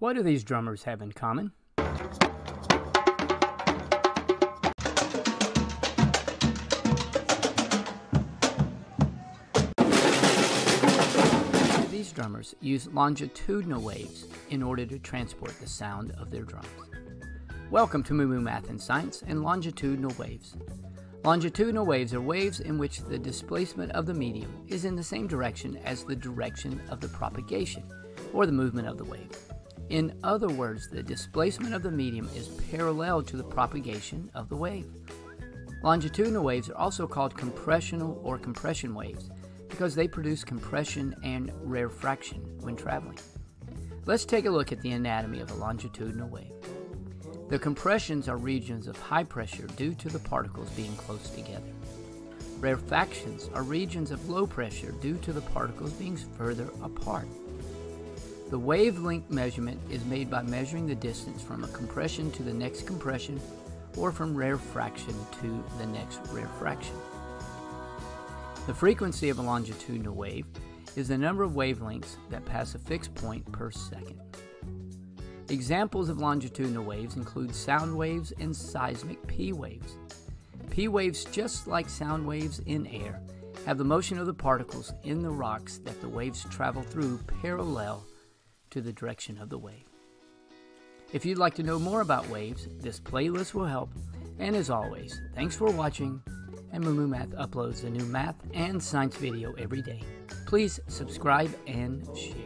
What do these drummers have in common? These drummers use longitudinal waves in order to transport the sound of their drums. Welcome to Moo Moo Math and Science and Longitudinal Waves. Longitudinal waves are waves in which the displacement of the medium is in the same direction as the direction of the propagation, or the movement of the wave. In other words, the displacement of the medium is parallel to the propagation of the wave. Longitudinal waves are also called compressional or compression waves because they produce compression and rarefaction when traveling. Let's take a look at the anatomy of a longitudinal wave. The compressions are regions of high pressure due to the particles being close together. Rarefactions are regions of low pressure due to the particles being further apart. The wavelength measurement is made by measuring the distance from a compression to the next compression or from rarefaction to the next rarefaction. The frequency of a longitudinal wave is the number of wavelengths that pass a fixed point per second. Examples of longitudinal waves include sound waves and seismic P waves. P waves, just like sound waves in air, have the motion of the particles in the rocks that the waves travel through parallel to the direction of the wave. If you'd like to know more about waves, this playlist will help. And as always, thanks for watching, and Moo Math uploads a new math and science video every day. Please subscribe and share.